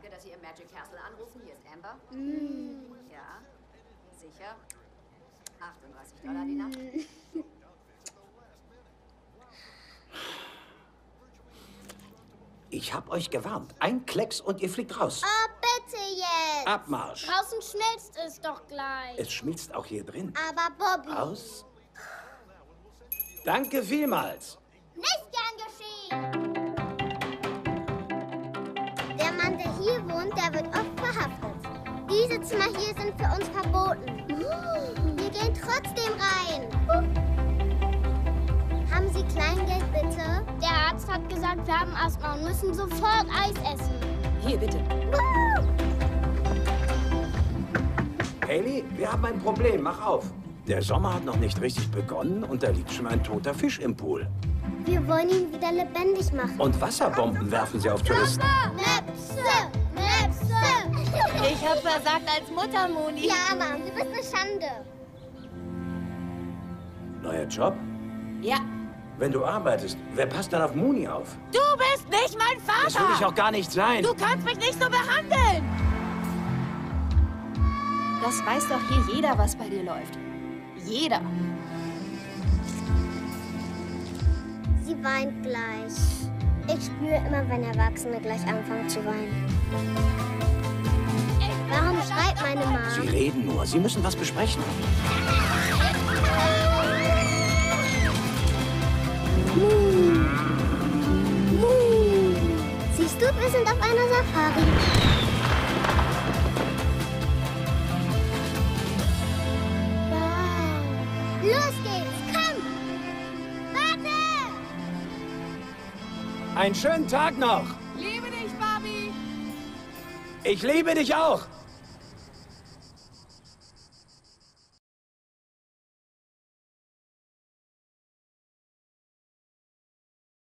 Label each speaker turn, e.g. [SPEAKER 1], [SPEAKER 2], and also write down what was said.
[SPEAKER 1] Danke, dass Sie im Magic Castle anrufen. Hier ist Amber. Ja, sicher. 38 Dollar die Nacht.
[SPEAKER 2] Ich hab euch gewarnt. Ein Klecks und ihr fliegt raus.
[SPEAKER 3] Oh, bitte jetzt.
[SPEAKER 2] Abmarsch.
[SPEAKER 3] Draußen schmilzt es doch gleich.
[SPEAKER 2] Es schmilzt auch hier drin.
[SPEAKER 3] Aber Bobby,
[SPEAKER 2] Aus. Danke vielmals.
[SPEAKER 3] nicht der wird oft verhaftet. Diese Zimmer hier sind für uns verboten. Wir gehen trotzdem rein. Haben Sie Kleingeld, bitte? Der Arzt hat gesagt, wir haben Asthma und müssen sofort Eis essen.
[SPEAKER 1] Hier, bitte.
[SPEAKER 2] Haley, wir haben ein Problem. Mach auf. Der Sommer hat noch nicht richtig begonnen und da liegt schon ein toter Fisch im Pool.
[SPEAKER 3] Wir wollen ihn wieder lebendig machen.
[SPEAKER 2] Und Wasserbomben werfen sie auf Touristen.
[SPEAKER 3] Möpse! Möpse!
[SPEAKER 4] Ich hab versagt als Mutter, Moni.
[SPEAKER 3] Ja, Mom, du bist eine Schande.
[SPEAKER 2] Neuer Job?
[SPEAKER 4] Ja.
[SPEAKER 2] Wenn du arbeitest, wer passt dann auf Mooney auf?
[SPEAKER 4] Du bist nicht mein Vater.
[SPEAKER 2] Das will ich auch gar nicht sein.
[SPEAKER 4] Du kannst mich nicht so behandeln.
[SPEAKER 5] Das weiß doch hier jeder, was bei dir läuft. Jeder.
[SPEAKER 3] Sie weint gleich. Ich spüre immer, wenn Erwachsene gleich anfangen zu weinen. Warum schreit meine
[SPEAKER 2] Sie
[SPEAKER 3] Mom?
[SPEAKER 2] reden nur. Sie müssen was besprechen.
[SPEAKER 3] Siehst du, wir sind auf einer Safari. Wow. Los geht's, komm! Warte!
[SPEAKER 2] Einen schönen Tag noch.
[SPEAKER 4] Liebe dich, Barbie.
[SPEAKER 2] Ich liebe dich auch.